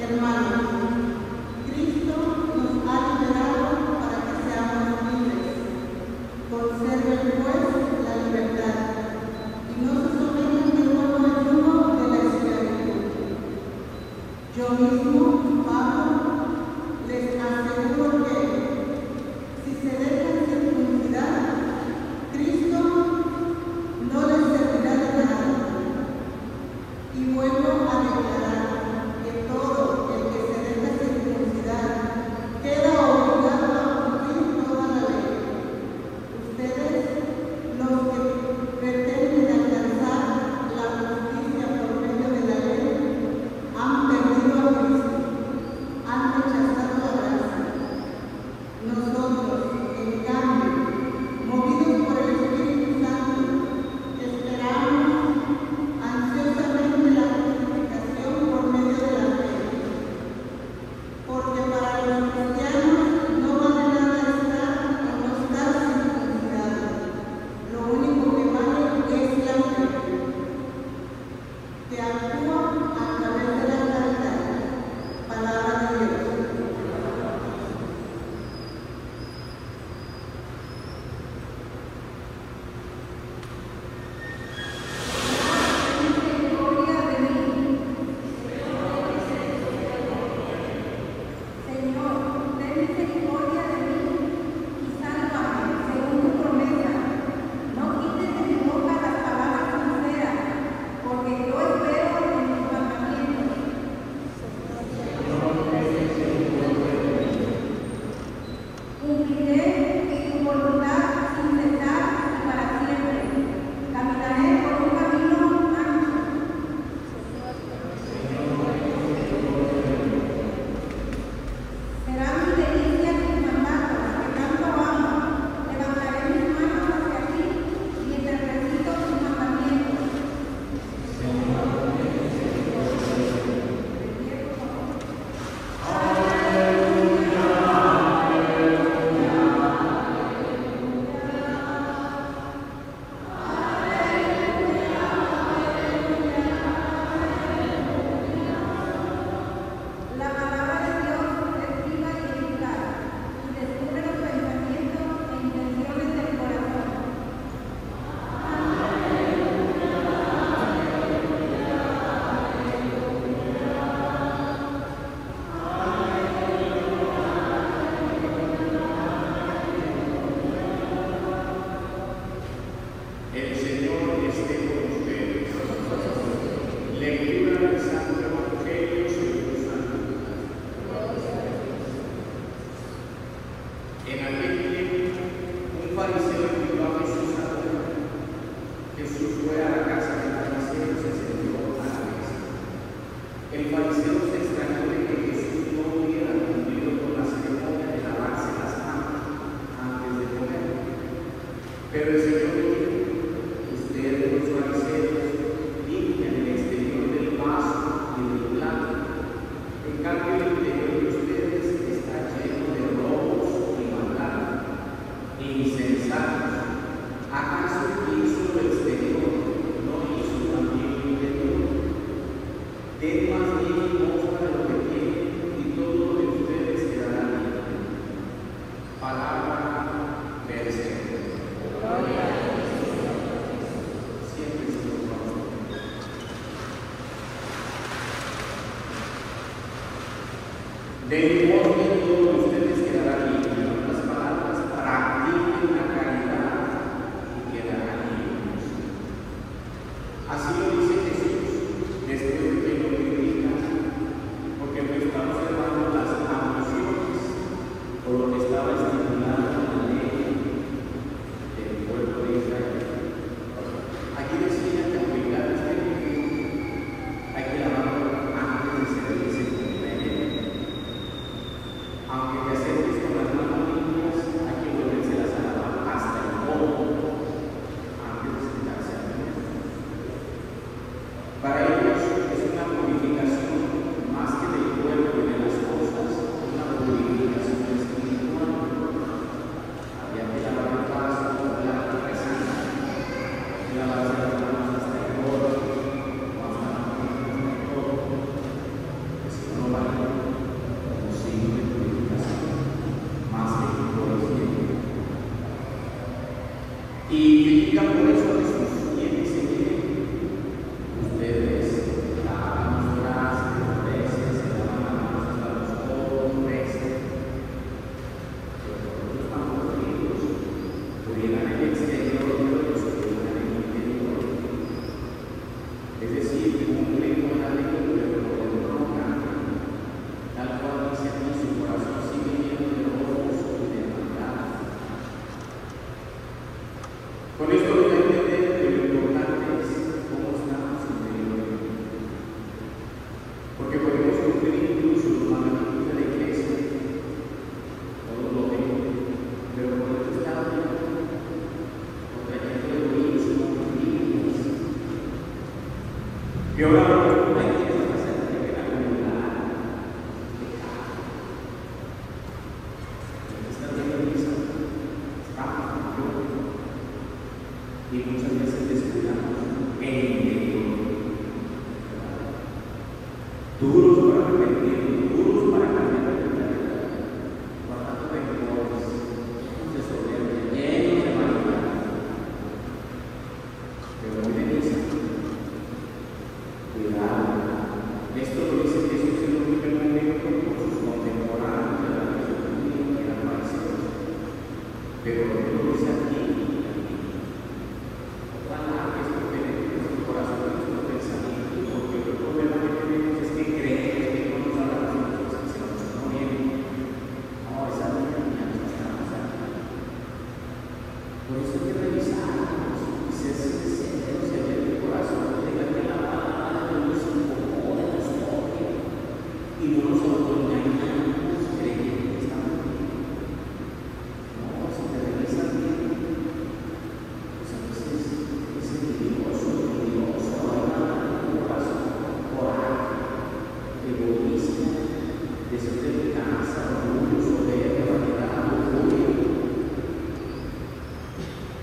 hermano. Yeah.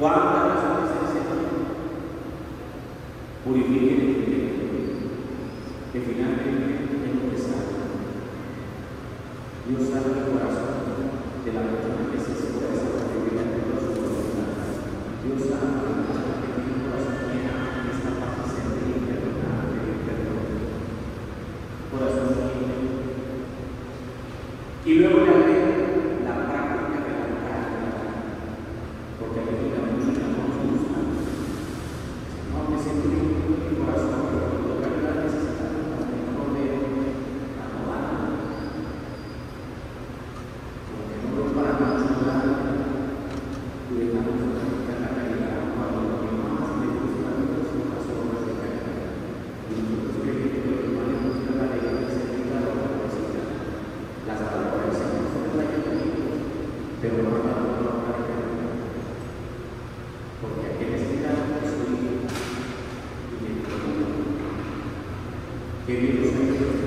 Guarda las cosas del Señor. El que finalmente es que. Dios sabe el corazón de la persona que se esfuerza por vivir vida de su. Dios sabe que la que tiene un corazón que esta parte se de perdonar, de perdón. Corazón libre. Y luego pero no la porque su hijo y le pregunta, ¿qué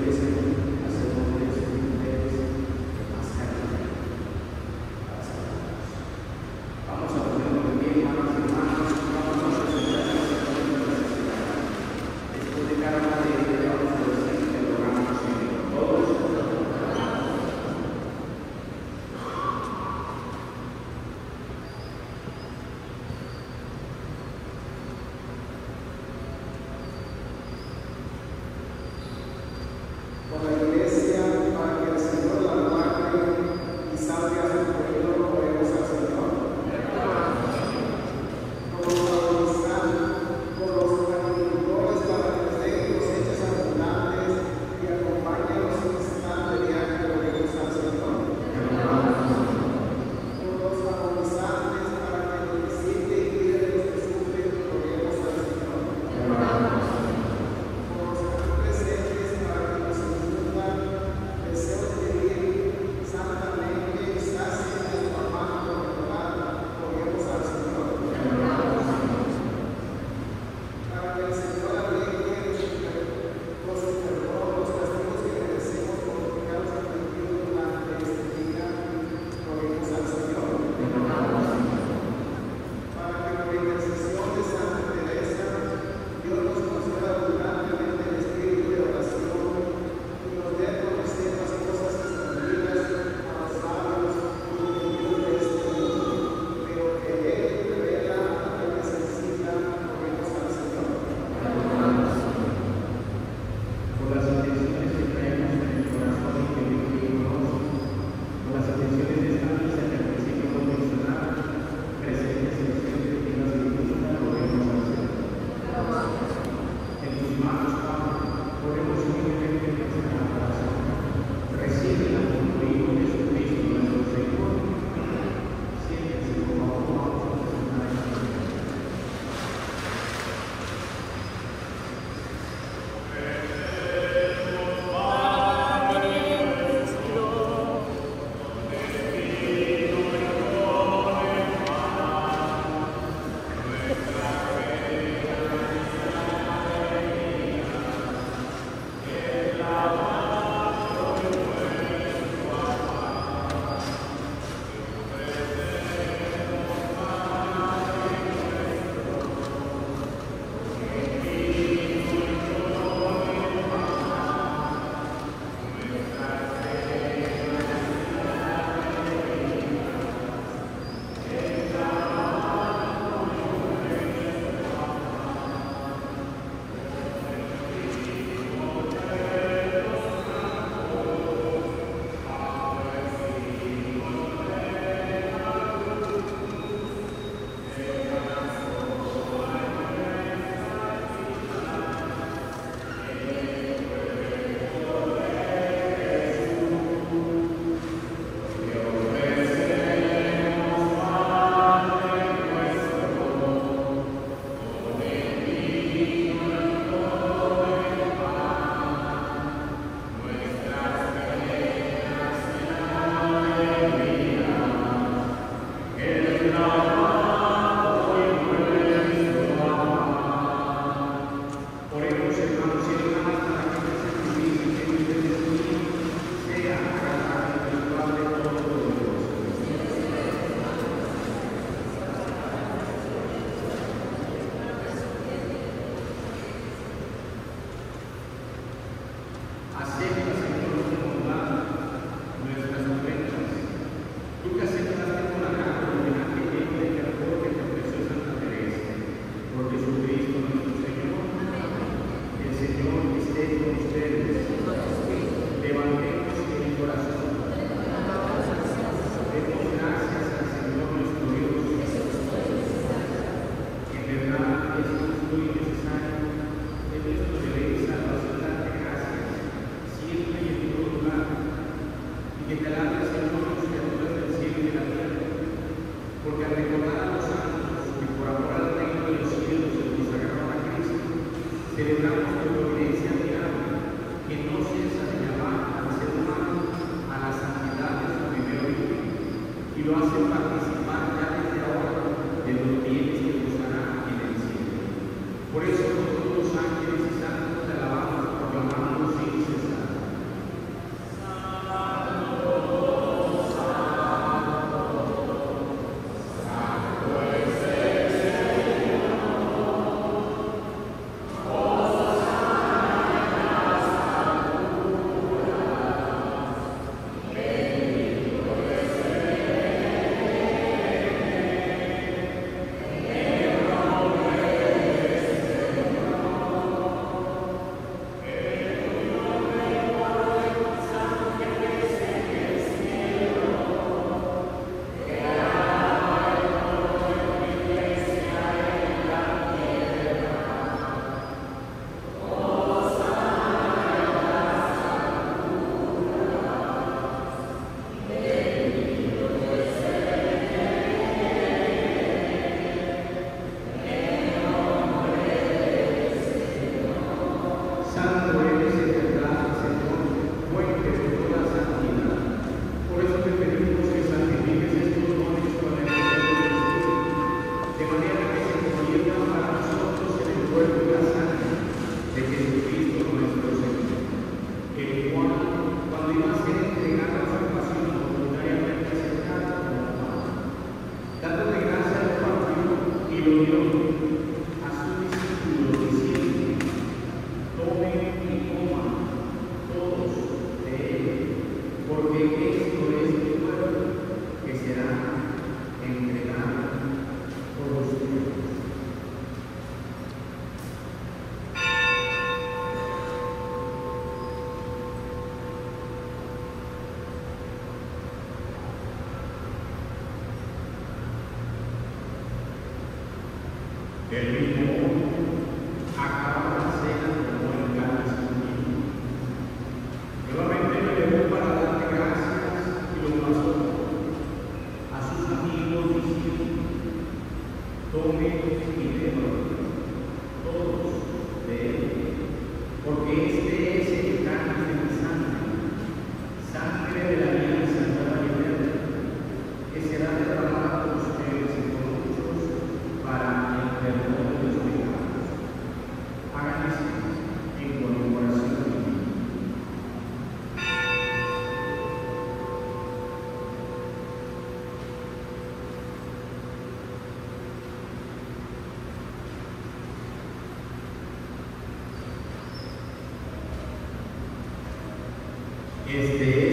Este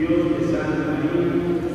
Dios te salve María.